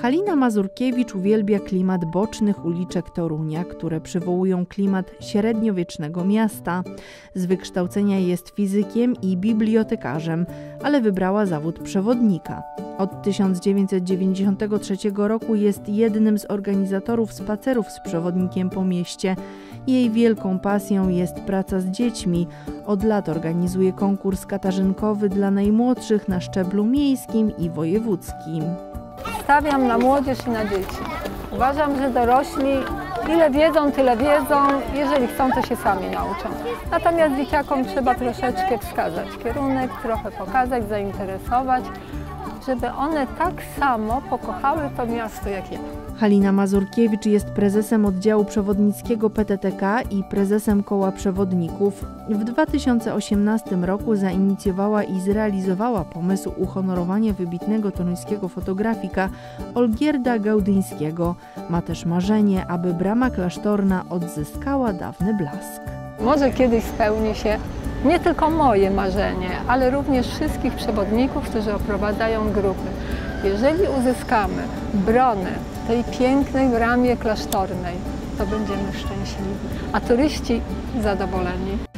Halina Mazurkiewicz uwielbia klimat bocznych uliczek Torunia, które przywołują klimat średniowiecznego miasta. Z wykształcenia jest fizykiem i bibliotekarzem, ale wybrała zawód przewodnika. Od 1993 roku jest jednym z organizatorów spacerów z przewodnikiem po mieście. Jej wielką pasją jest praca z dziećmi. Od lat organizuje konkurs katarzynkowy dla najmłodszych na szczeblu miejskim i wojewódzkim. Stawiam na młodzież i na dzieci. Uważam, że dorośli ile wiedzą, tyle wiedzą. Jeżeli chcą, to się sami nauczą. Natomiast dzieciakom trzeba troszeczkę wskazać kierunek, trochę pokazać, zainteresować, żeby one tak samo pokochały to miasto jak ja. Halina Mazurkiewicz jest prezesem oddziału przewodnickiego PTTK i prezesem Koła Przewodników. W 2018 roku zainicjowała i zrealizowała pomysł uhonorowania wybitnego toruńskiego fotografika Olgierda Gaudyńskiego. Ma też marzenie, aby brama klasztorna odzyskała dawny blask. Może kiedyś spełni się nie tylko moje marzenie, ale również wszystkich przewodników, którzy oprowadzają grupy. Jeżeli uzyskamy bronę tej pięknej bramie klasztornej, to będziemy szczęśliwi, a turyści zadowoleni.